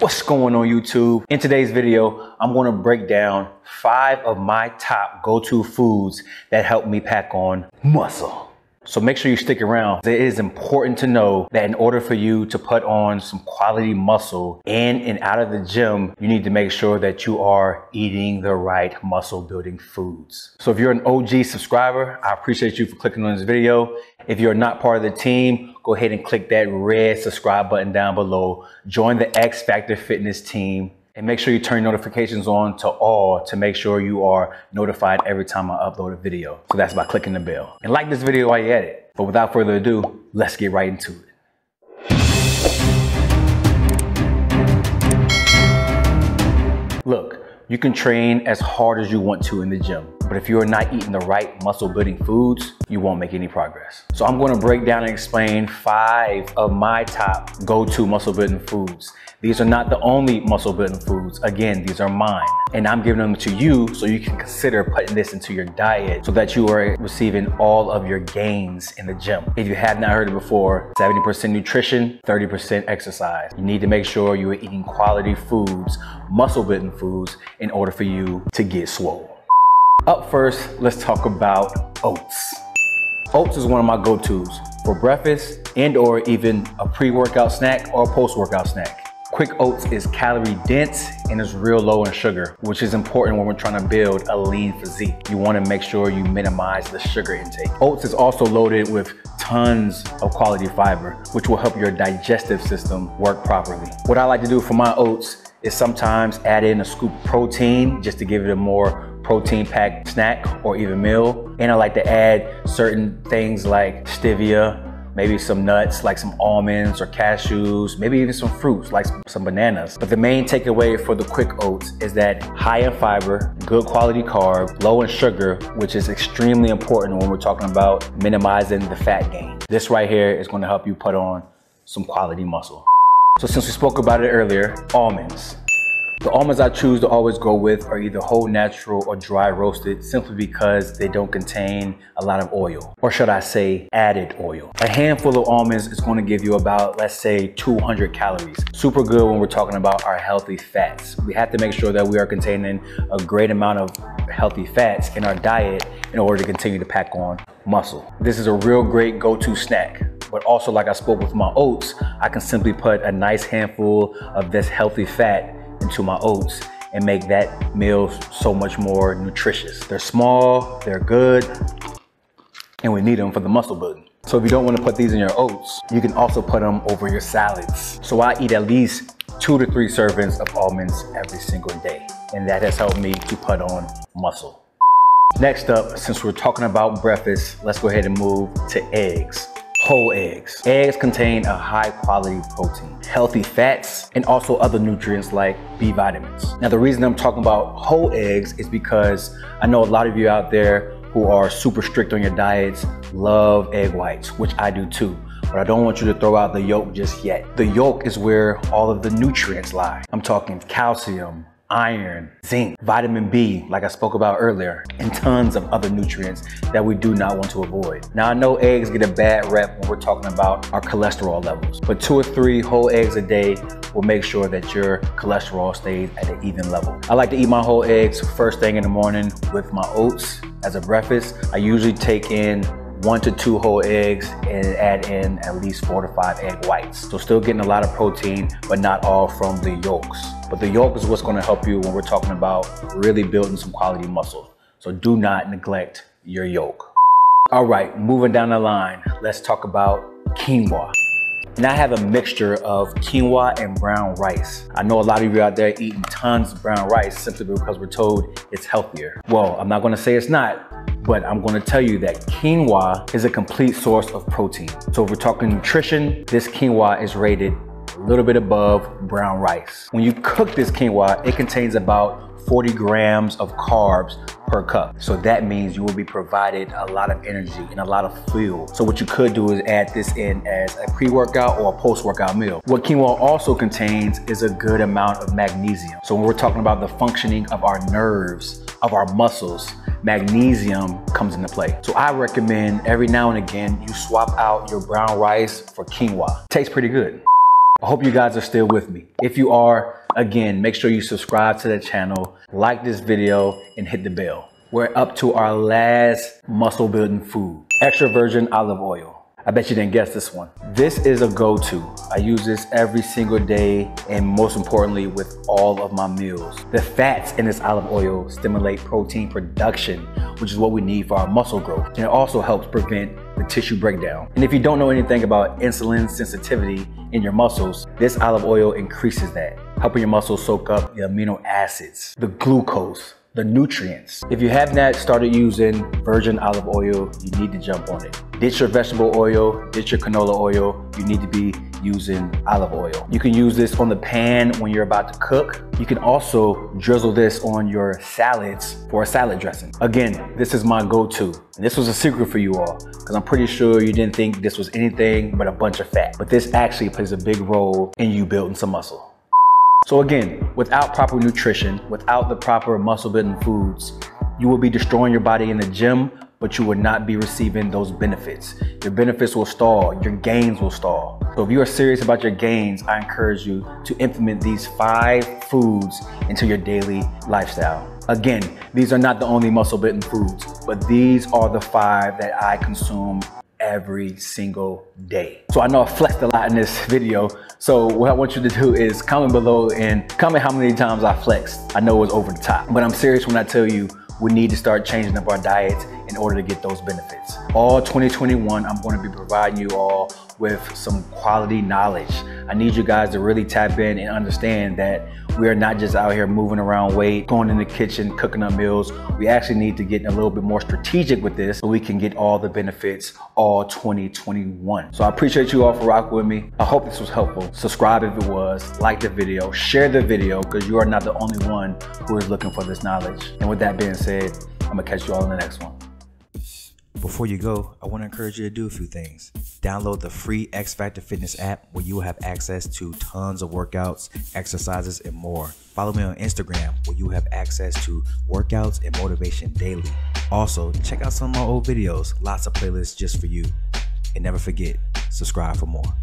What's going on YouTube? In today's video, I'm gonna break down five of my top go-to foods that help me pack on muscle. So make sure you stick around. It is important to know that in order for you to put on some quality muscle in and out of the gym, you need to make sure that you are eating the right muscle building foods. So if you're an OG subscriber, I appreciate you for clicking on this video. If you're not part of the team, go ahead and click that red subscribe button down below. Join the X Factor Fitness team and make sure you turn notifications on to all to make sure you are notified every time I upload a video. So that's by clicking the bell. And like this video while you're at it. But without further ado, let's get right into it. Look, you can train as hard as you want to in the gym. But if you are not eating the right muscle building foods, you won't make any progress. So I'm gonna break down and explain five of my top go-to muscle building foods. These are not the only muscle building foods. Again, these are mine. And I'm giving them to you so you can consider putting this into your diet so that you are receiving all of your gains in the gym. If you have not heard it before, 70% nutrition, 30% exercise. You need to make sure you are eating quality foods, muscle building foods in order for you to get swole. Up first, let's talk about oats. Oats is one of my go-tos for breakfast and or even a pre-workout snack or post-workout snack. Quick oats is calorie dense and is real low in sugar, which is important when we're trying to build a lean physique. You wanna make sure you minimize the sugar intake. Oats is also loaded with tons of quality fiber, which will help your digestive system work properly. What I like to do for my oats is sometimes add in a scoop of protein just to give it a more protein packed snack or even meal. And I like to add certain things like stevia, maybe some nuts like some almonds or cashews, maybe even some fruits like some bananas. But the main takeaway for the quick oats is that high in fiber, good quality carb, low in sugar, which is extremely important when we're talking about minimizing the fat gain. This right here is gonna help you put on some quality muscle. So since we spoke about it earlier, almonds. The almonds I choose to always go with are either whole natural or dry roasted simply because they don't contain a lot of oil, or should I say added oil. A handful of almonds is gonna give you about, let's say 200 calories. Super good when we're talking about our healthy fats. We have to make sure that we are containing a great amount of healthy fats in our diet in order to continue to pack on muscle. This is a real great go-to snack but also like I spoke with my oats, I can simply put a nice handful of this healthy fat into my oats and make that meal so much more nutritious. They're small, they're good, and we need them for the muscle building. So if you don't wanna put these in your oats, you can also put them over your salads. So I eat at least two to three servings of almonds every single day. And that has helped me to put on muscle. Next up, since we're talking about breakfast, let's go ahead and move to eggs whole eggs. Eggs contain a high quality protein, healthy fats, and also other nutrients like B vitamins. Now the reason I'm talking about whole eggs is because I know a lot of you out there who are super strict on your diets love egg whites, which I do too but I don't want you to throw out the yolk just yet. The yolk is where all of the nutrients lie. I'm talking calcium, iron, zinc, vitamin B, like I spoke about earlier, and tons of other nutrients that we do not want to avoid. Now I know eggs get a bad rep when we're talking about our cholesterol levels, but two or three whole eggs a day will make sure that your cholesterol stays at an even level. I like to eat my whole eggs first thing in the morning with my oats as a breakfast. I usually take in one to two whole eggs and add in at least four to five egg whites. So still getting a lot of protein, but not all from the yolks. But the yolk is what's gonna help you when we're talking about really building some quality muscle. So do not neglect your yolk. All right, moving down the line, let's talk about quinoa. And I have a mixture of quinoa and brown rice. I know a lot of you out there eating tons of brown rice simply because we're told it's healthier. Well, I'm not gonna say it's not, but I'm gonna tell you that quinoa is a complete source of protein. So if we're talking nutrition, this quinoa is rated little bit above brown rice. When you cook this quinoa, it contains about 40 grams of carbs per cup. So that means you will be provided a lot of energy and a lot of fuel. So what you could do is add this in as a pre-workout or a post-workout meal. What quinoa also contains is a good amount of magnesium. So when we're talking about the functioning of our nerves, of our muscles, magnesium comes into play. So I recommend every now and again you swap out your brown rice for quinoa. Tastes pretty good. I hope you guys are still with me. If you are, again, make sure you subscribe to the channel, like this video, and hit the bell. We're up to our last muscle building food, extra virgin olive oil. I bet you didn't guess this one. This is a go-to. I use this every single day and most importantly with all of my meals. The fats in this olive oil stimulate protein production, which is what we need for our muscle growth. And it also helps prevent the tissue breakdown. And if you don't know anything about insulin sensitivity in your muscles, this olive oil increases that, helping your muscles soak up the amino acids, the glucose, the nutrients. If you have not started using virgin olive oil, you need to jump on it. Ditch your vegetable oil, ditch your canola oil. You need to be using olive oil. You can use this on the pan when you're about to cook. You can also drizzle this on your salads for a salad dressing. Again, this is my go-to. And this was a secret for you all because I'm pretty sure you didn't think this was anything but a bunch of fat. But this actually plays a big role in you building some muscle. So again, without proper nutrition, without the proper muscle building foods, you will be destroying your body in the gym, but you will not be receiving those benefits. Your benefits will stall, your gains will stall. So if you are serious about your gains, I encourage you to implement these five foods into your daily lifestyle. Again, these are not the only muscle building foods, but these are the five that I consume every single day. So I know I flexed a lot in this video. So what I want you to do is comment below and comment how many times I flexed. I know it was over the top, but I'm serious when I tell you we need to start changing up our diets in order to get those benefits. All 2021, I'm going to be providing you all with some quality knowledge. I need you guys to really tap in and understand that we are not just out here moving around weight, going in the kitchen, cooking up meals. We actually need to get a little bit more strategic with this so we can get all the benefits all 2021. So I appreciate you all for rocking with me. I hope this was helpful. Subscribe if it was, like the video, share the video because you are not the only one who is looking for this knowledge. And with that being said, I'm gonna catch you all in the next one. Before you go, I want to encourage you to do a few things. Download the free X Factor Fitness app where you will have access to tons of workouts, exercises, and more. Follow me on Instagram where you have access to workouts and motivation daily. Also, check out some of my old videos, lots of playlists just for you. And never forget, subscribe for more.